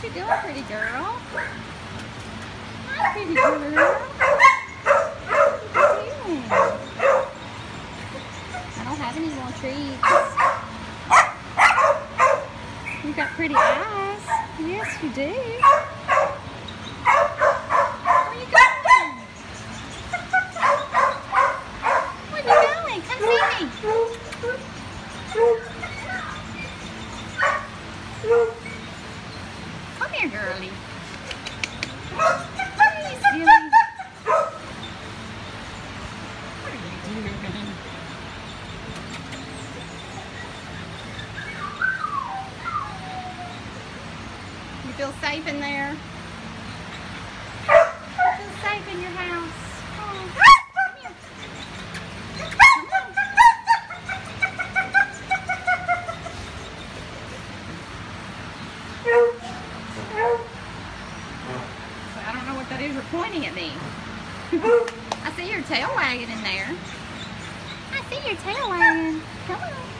What you doing, pretty girl? Hi, pretty girl. You? I don't have any more treats. You got pretty eyes. Yes, you do. Come see me. Here? You feel safe in there? You feel safe in your house? Oh, come here. I don't know what that is. You're pointing at me. I see your tail wagging in there. I see your tail wagging. Come on.